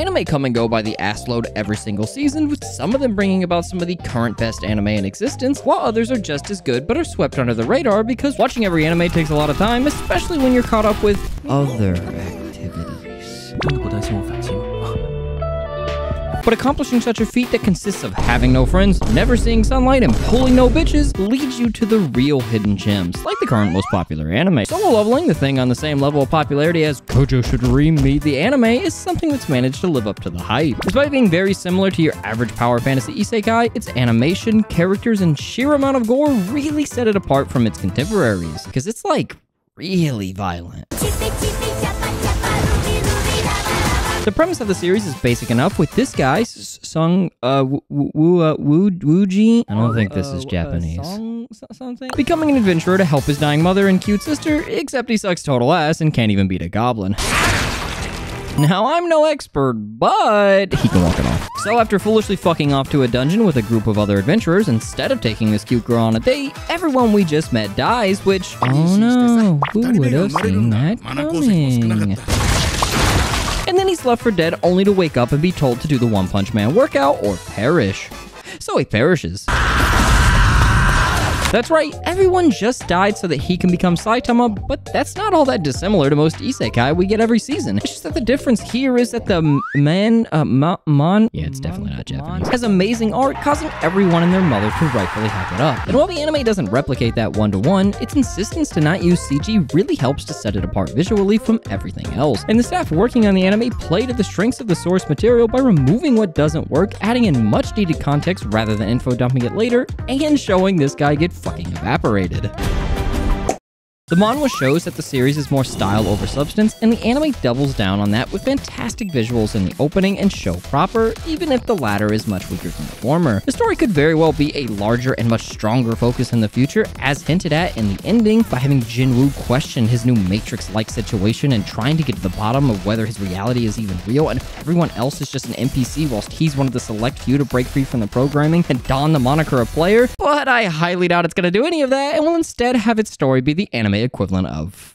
Anime come and go by the ass load every single season, with some of them bringing about some of the current best anime in existence, while others are just as good but are swept under the radar because watching every anime takes a lot of time, especially when you're caught up with other activities. But accomplishing such a feat that consists of having no friends, never seeing sunlight, and pulling no bitches leads you to the real hidden gems, like the current most popular anime. Solo leveling, the thing on the same level of popularity as Kojo Shudori made the anime, is something that's managed to live up to the hype. Despite being very similar to your average power fantasy isekai, its animation, characters, and sheer amount of gore really set it apart from its contemporaries, because it's like really violent. The premise of the series is basic enough with this guy, Sung uh, Wu, uh, Wu, I don't think this is Japanese. something? Becoming an adventurer to help his dying mother and cute sister, except he sucks total ass and can't even beat a goblin. Now, I'm no expert, but he can walk it off. So, after foolishly fucking off to a dungeon with a group of other adventurers, instead of taking this cute girl on a date, everyone we just met dies, which, oh no, who would have seen that coming? And then he's left for dead only to wake up and be told to do the One Punch Man workout or perish. So he perishes. That's right, everyone just died so that he can become Saitama, but that's not all that dissimilar to most isekai we get every season. It's just that the difference here is that the man, uh, ma- mon, yeah, it's definitely not Japanese, has amazing art, causing everyone and their mother to rightfully hype it up. And while the anime doesn't replicate that one to one, its insistence to not use CG really helps to set it apart visually from everything else. And the staff working on the anime play to the strengths of the source material by removing what doesn't work, adding in much needed context rather than info dumping it later, and showing this guy get fucking evaporated. The manhwa shows that the series is more style over substance, and the anime doubles down on that with fantastic visuals in the opening and show proper, even if the latter is much weaker than the former. The story could very well be a larger and much stronger focus in the future, as hinted at in the ending, by having Jinwoo question his new Matrix-like situation and trying to get to the bottom of whether his reality is even real, and if everyone else is just an NPC whilst he's one of the select few to break free from the programming and don the moniker of player. But I highly doubt it's gonna do any of that, and will instead have its story be the anime equivalent of.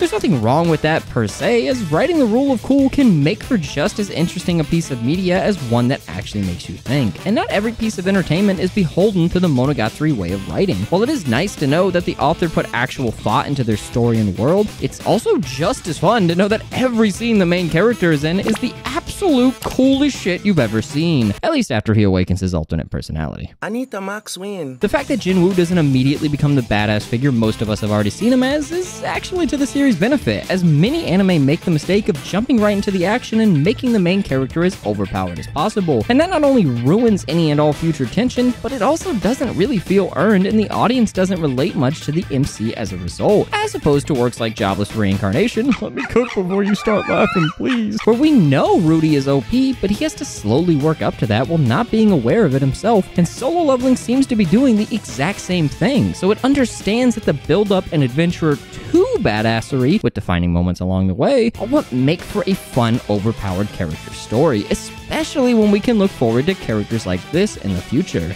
There's nothing wrong with that per se, as writing the rule of cool can make for just as interesting a piece of media as one that actually makes you think. And not every piece of entertainment is beholden to the Monogatari way of writing. While it is nice to know that the author put actual thought into their story and world, it's also just as fun to know that every scene the main character is in is the absolute coolest shit you've ever seen. At least after he awakens his alternate personality. Anita Max Wynn. The fact that Jinwoo doesn't immediately become the badass figure most of us have already seen him as is actually to the series' benefit, as many anime make the mistake of jumping right into the action and making the main character as overpowered as possible. And that not only ruins any and all future tension, but it also doesn't really feel earned, and the audience doesn't relate much to the MC as a result. As opposed to works like Jobless Reincarnation, let me cook before you start laughing, please, where we know Rudy is OP, but he has to slowly work up to that while not being aware of it himself, and solo leveling seems to be doing the exact same thing, so it understands that the build up and adventurer to badassery, with defining moments along the way, are what make for a fun, overpowered character story, especially when we can look forward to characters like this in the future.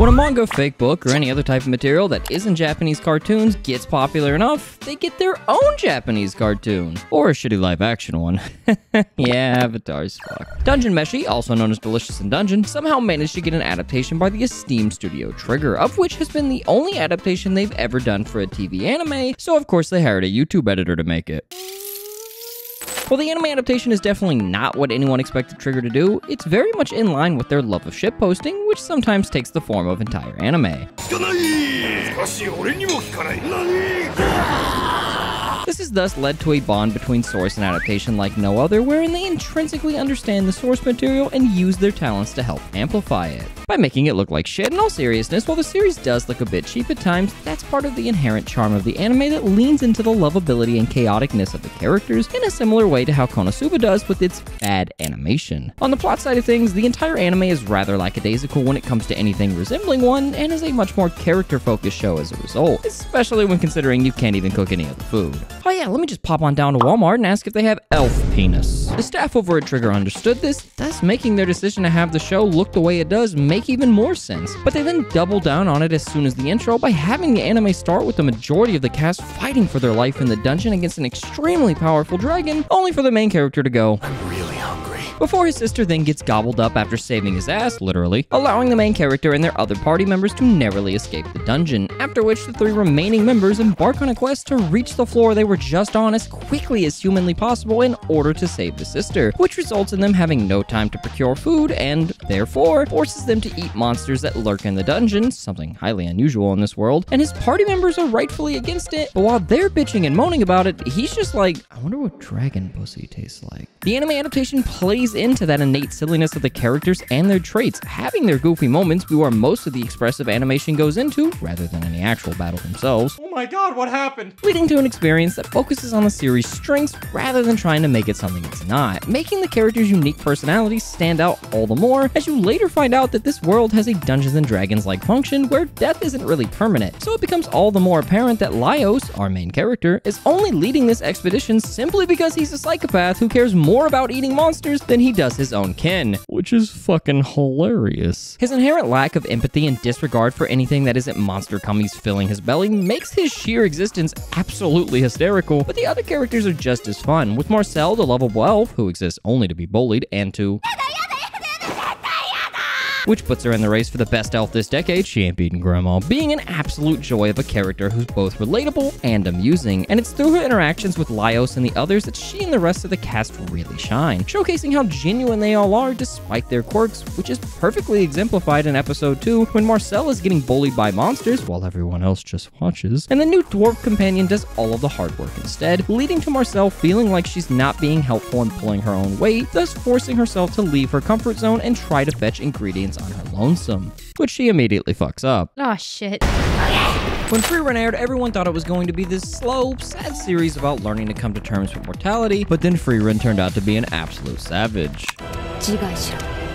When a manga, fake book, or any other type of material that isn't Japanese cartoons gets popular enough, they get their own Japanese cartoon. Or a shitty live action one. yeah, Avatar's fuck. Dungeon Meshi, also known as Delicious in Dungeon, somehow managed to get an adaptation by the esteemed studio Trigger, of which has been the only adaptation they've ever done for a TV anime, so of course they hired a YouTube editor to make it. While the anime adaptation is definitely not what anyone expected Trigger to do, it's very much in line with their love of shitposting, which sometimes takes the form of entire anime. This has thus led to a bond between source and adaptation like no other, wherein they intrinsically understand the source material and use their talents to help amplify it. By making it look like shit, in all seriousness, while the series does look a bit cheap at times, that's part of the inherent charm of the anime that leans into the lovability and chaoticness of the characters in a similar way to how Konosuba does with its bad animation. On the plot side of things, the entire anime is rather lackadaisical when it comes to anything resembling one, and is a much more character-focused show as a result, especially when considering you can't even cook any of the food. Oh yeah, let me just pop on down to Walmart and ask if they have elf penis. The staff over at Trigger understood this, thus making their decision to have the show look the way it does make even more sense. But they then double down on it as soon as the intro by having the anime start with the majority of the cast fighting for their life in the dungeon against an extremely powerful dragon, only for the main character to go, I'm really. Before his sister then gets gobbled up after saving his ass, literally, allowing the main character and their other party members to narrowly escape the dungeon, after which the three remaining members embark on a quest to reach the floor they were just on as quickly as humanly possible in order to save the sister, which results in them having no time to procure food and, therefore, forces them to eat monsters that lurk in the dungeon, something highly unusual in this world, and his party members are rightfully against it, but while they're bitching and moaning about it, he's just like, I wonder what dragon pussy tastes like. The anime adaptation plays into that innate silliness of the characters and their traits, having their goofy moments be where most of the expressive animation goes into, rather than any actual battle themselves, Oh my god, what happened? leading to an experience that focuses on the series' strengths rather than trying to make it something it's not, making the characters' unique personalities stand out all the more as you later find out that this world has a Dungeons and Dragons like function where death isn't really permanent. So it becomes all the more apparent that Laios, our main character, is only leading this expedition simply because he's a psychopath who cares more about eating monsters than he does his own kin, which is fucking hilarious. His inherent lack of empathy and disregard for anything that isn't monster cummies filling his belly makes his sheer existence absolutely hysterical, but the other characters are just as fun, with Marcille, the lovable elf, who exists only to be bullied and to which puts her in the race for the best elf this decade. She ain't beating Grandma, being an absolute joy of a character who's both relatable and amusing. And it's through her interactions with Laios and the others that she and the rest of the cast really shine, showcasing how genuine they all are despite their quirks, which is perfectly exemplified in episode 2 when Marcille is getting bullied by monsters while everyone else just watches. And the new dwarf companion does all of the hard work instead, leading to Marcille feeling like she's not being helpful and pulling her own weight, thus forcing herself to leave her comfort zone and try to fetch ingredients on her lonesome, which she immediately fucks up. Oh shit. When Frieren aired, everyone thought it was going to be this slow, sad series about learning to come to terms with mortality, but then Frieren turned out to be an absolute savage.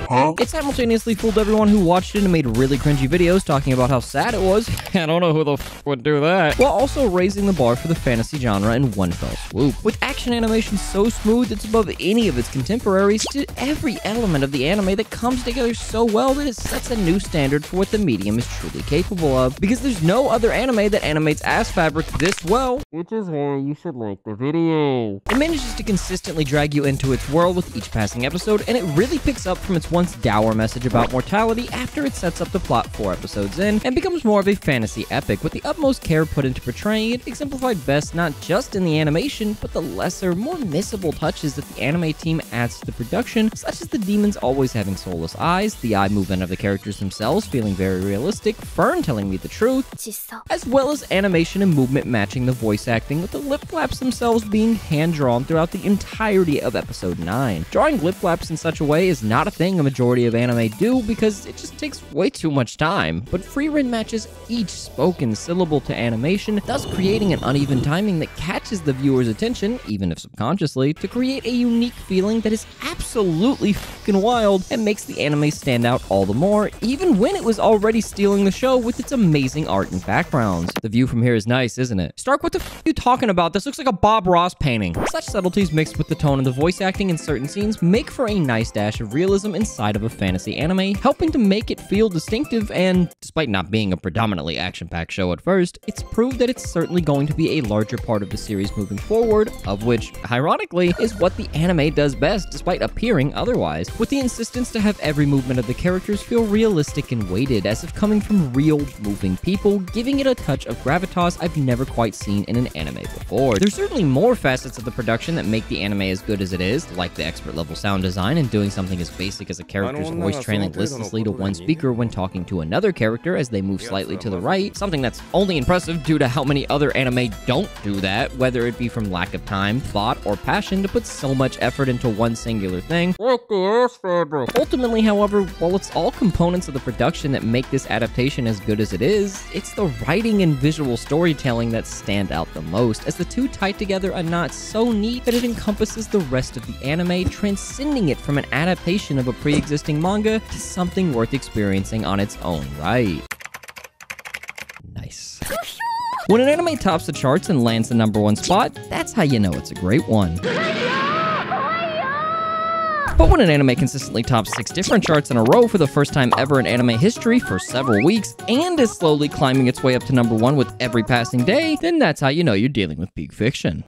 Huh? It simultaneously fooled everyone who watched it and made really cringy videos talking about how sad it was. I don't know who the f would do that. While also raising the bar for the fantasy genre in one fell swoop. With action animation so smooth it's above any of its contemporaries to every element of the anime that comes together so well that it sets a new standard for what the medium is truly capable of. Because there's no other anime that animates ass fabric this well. Which is why you should like the video. It manages to consistently drag you into its world with each passing episode, and it really picks up from its once dour message about mortality after it sets up the plot four episodes in, and becomes more of a fantasy epic with the utmost care put into portraying it, exemplified best not just in the animation, but the lesser, more missable touches that the anime team adds to the production, such as the demons always having soulless eyes, the eye movement of the characters themselves feeling very realistic, Fern telling me the truth, as well as animation and movement matching the voice acting, with the lip flaps themselves being hand drawn throughout the entirety of episode 9. Drawing lip flaps in such a way is not a thing a majority of anime do because it just takes way too much time, but Frieren matches each spoken syllable to animation, thus creating an uneven timing that catches the viewer's attention, even if subconsciously, to create a unique feeling that is absolutely fucking wild and makes the anime stand out all the more, even when it was already stealing the show with its amazing art and backgrounds. The view from here is nice, isn't it? Stark, what the f are you talking about? This looks like a Bob Ross painting. Such subtleties mixed with the tone of the voice acting in certain scenes make for a nice dash of realism inside of a fantasy anime, helping to make it feel distinctive and, despite not being a predominantly action-packed show at first, it's proved that it's certainly going to be a larger part of the series moving forward, of which, ironically, is what the anime does best despite appearing otherwise, with the insistence to have every movement of the characters feel realistic and weighted as if coming from real, moving people, giving it a touch of gravitas I've never quite seen in an anime before. There's certainly more facets of the production that make the anime as good as it is, like the expert level sound design and doing something as basic as a character's voice trailing listlessly to one speaker when talking to another character as they move slightly to the right, something that's only impressive due to how many other anime don't do that, whether it be from lack of time, thought, or passion to put so much effort into one singular thing. Ultimately, however, while it's all components of the production that make this adaptation as good as it is, it's the writing and visual storytelling that stand out the most, as the two tie together a knot so neat that it encompasses the rest of the anime, transcending it from an adaptation of a pre-existing manga to something worth experiencing on its own right. Nice. When an anime tops the charts and lands the number one spot, that's how you know it's a great one. But when an anime consistently tops six different charts in a row for the first time ever in anime history for several weeks, and is slowly climbing its way up to number one with every passing day, then that's how you know you're dealing with peak fiction.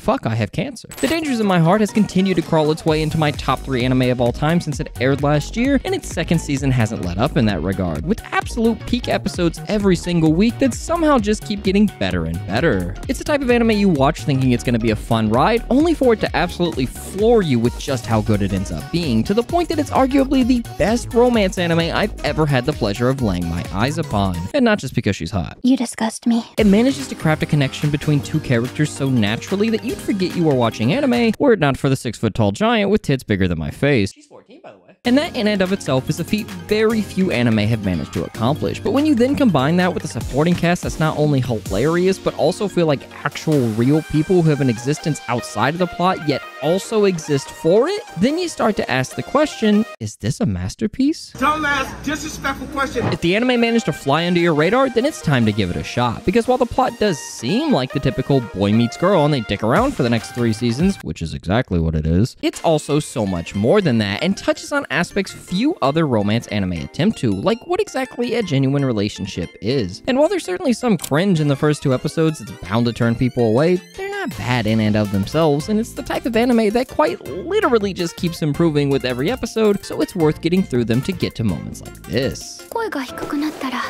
Fuck, I have cancer. The Dangers in My Heart has continued to crawl its way into my top three anime of all time since it aired last year, and its second season hasn't let up in that regard, with absolute peak episodes every single week that somehow just keep getting better and better. It's the type of anime you watch thinking it's gonna be a fun ride, only for it to absolutely floor you with just how good it ends up being, to the point that it's arguably the best romance anime I've ever had the pleasure of laying my eyes upon. And not just because she's hot. You disgust me. It manages to craft a connection between two characters so naturally that you'd forget you were watching anime, were it not for the six foot tall giant with tits bigger than my face. She's 14, by the way. And that in and of itself is a feat very few anime have managed to accomplish. But when you then combine that with a supporting cast that's not only hilarious, but also feel like actual real people who have an existence outside of the plot, yet also exist for it, then you start to ask the question is this a masterpiece? Don't ask disrespectful questions. If the anime managed to fly under your radar, then it's time to give it a shot. Because while the plot does seem like the typical boy meets girl and they dick around for the next three seasons, which is exactly what it is, it's also so much more than that and touches on aspects few other romance anime attempt to, like what exactly a genuine relationship is. And while there's certainly some cringe in the first two episodes, it's bound to turn people away, they're not bad in and of themselves, and it's the type of anime that quite literally just keeps improving with every episode, so it's worth getting through them to get to moments like this. 声が低くなったら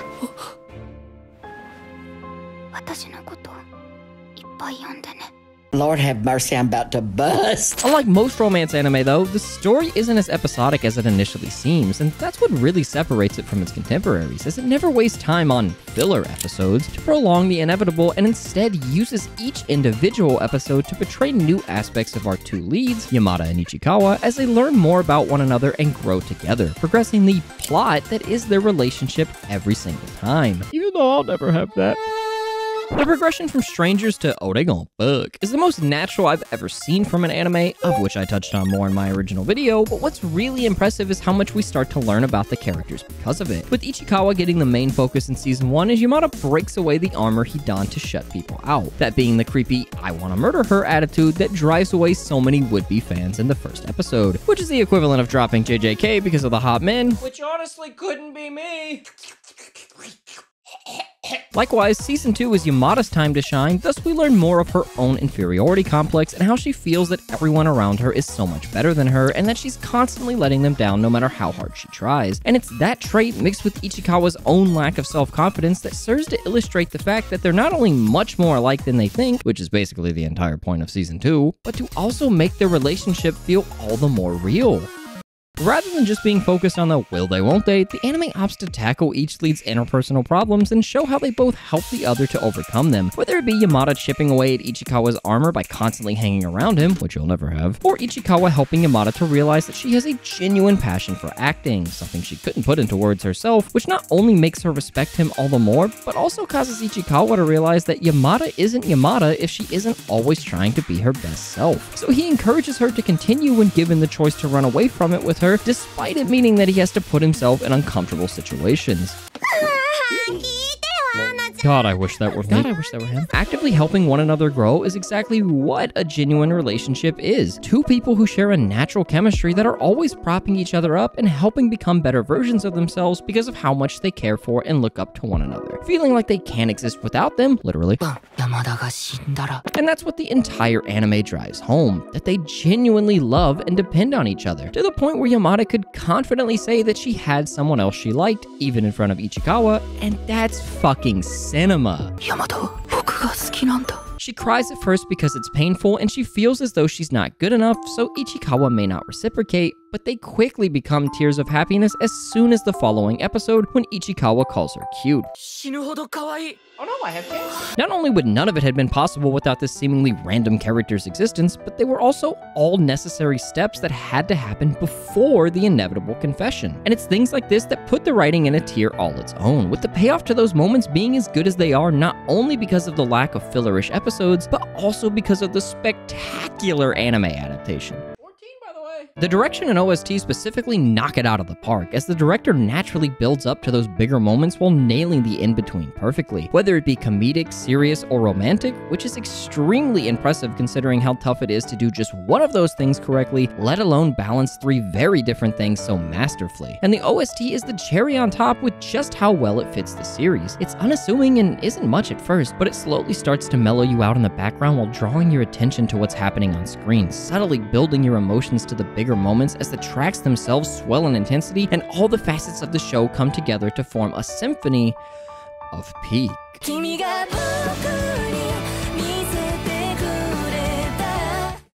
私のこといっぱい読んでね Lord have mercy, I'm about to bust. Unlike most romance anime, though, the story isn't as episodic as it initially seems, and that's what really separates it from its contemporaries, as it never wastes time on filler episodes to prolong the inevitable and instead uses each individual episode to portray new aspects of our two leads, Yamada and Ichikawa, as they learn more about one another and grow together, progressing the plot that is their relationship every single time. Even though I'll never have that. The progression from strangers to oh they gon' bug is the most natural I've ever seen from an anime, of which I touched on more in my original video, but what's really impressive is how much we start to learn about the characters because of it. With Ichikawa getting the main focus in season 1 as Yamada breaks away the armor he donned to shut people out, that being the creepy I wanna murder her attitude that drives away so many would-be fans in the first episode, which is the equivalent of dropping JJK because of the hot men, which honestly couldn't be me. Likewise, season 2 is Yamada's time to shine, thus we learn more of her own inferiority complex and how she feels that everyone around her is so much better than her and that she's constantly letting them down no matter how hard she tries. And it's that trait mixed with Ichikawa's own lack of self-confidence that serves to illustrate the fact that they're not only much more alike than they think, which is basically the entire point of season 2, but to also make their relationship feel all the more real. Rather than just being focused on the will they won't they, the anime opts to tackle each lead's interpersonal problems and show how they both help the other to overcome them, whether it be Yamada chipping away at Ichikawa's armor by constantly hanging around him, which you'll never have, or Ichikawa helping Yamada to realize that she has a genuine passion for acting, something she couldn't put into words herself, which not only makes her respect him all the more, but also causes Ichikawa to realize that Yamada isn't Yamada if she isn't always trying to be her best self. So he encourages her to continue when given the choice to run away from it with her, despite it meaning that he has to put himself in uncomfortable situations. God, I wish that were God, me. I wish that were him. Actively helping one another grow is exactly what a genuine relationship is. Two people who share a natural chemistry that are always propping each other up and helping become better versions of themselves because of how much they care for and look up to one another. Feeling like they can't exist without them, literally. And that's what the entire anime drives home, that they genuinely love and depend on each other, to the point where Yamada could confidently say that she had someone else she liked, even in front of Ichikawa, and that's fucking sick cinema. Yamada, she cries at first because it's painful and she feels as though she's not good enough, so Ichikawa may not reciprocate, but they quickly become tears of happiness as soon as the following episode when Ichikawa calls her cute. Oh no, I have. Not only would none of it have been possible without this seemingly random character's existence, but they were also all necessary steps that had to happen before the inevitable confession. And it's things like this that put the writing in a tier all its own, with the payoff to those moments being as good as they are not only because of the lack of fillerish episodes, but also because of the spectacular anime adaptation. 14, by the. The direction and OST specifically knock it out of the park, as the director naturally builds up to those bigger moments while nailing the in between perfectly, whether it be comedic, serious, or romantic, which is extremely impressive considering how tough it is to do just one of those things correctly, let alone balance three very different things so masterfully. And the OST is the cherry on top with just how well it fits the series. It's unassuming and isn't much at first, but it slowly starts to mellow you out in the background while drawing your attention to what's happening on screen, subtly building your emotions to the bigger moments as the tracks themselves swell in intensity and all the facets of the show come together to form a symphony of peak.